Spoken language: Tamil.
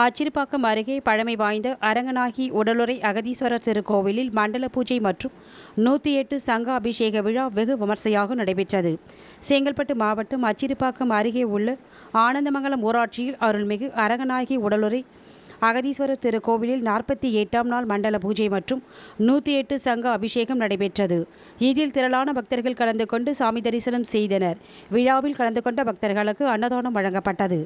அச்சிறுபாக்கம் அருகே பழமை வாய்ந்த அரங்கநாயகி உடலுறை அகதீஸ்வரர் திருக்கோவிலில் மண்டல பூஜை மற்றும் நூற்றி எட்டு சங்க அபிஷேக விழா வெகு விமர்சையாக நடைபெற்றது. செங்கல்பட்டு மாவட்டம் அச்சிறுபாக்கம் அருகே உள்ள ஆனந்தமங்கலம் ஊராட்சியில் அருள்மிகு அரங்கநாயகி உடலுறை அகதீஸ்வரர் திருக்கோவிலில் நாற்பத்தி எட்டாம் நாள் மண்டல பூஜை மற்றும் நூற்றி எட்டு சங்க அபிஷேகம் நடைபெற்றது. இதில் திரளான பக்தர்கள் கலந்து கொண்டு சாமி தரிசனம் செய்தனர். விழாவில் கலந்து கொண்ட பக்தர்களுக்கு அன்னதானம் வழங்கப்பட்டது.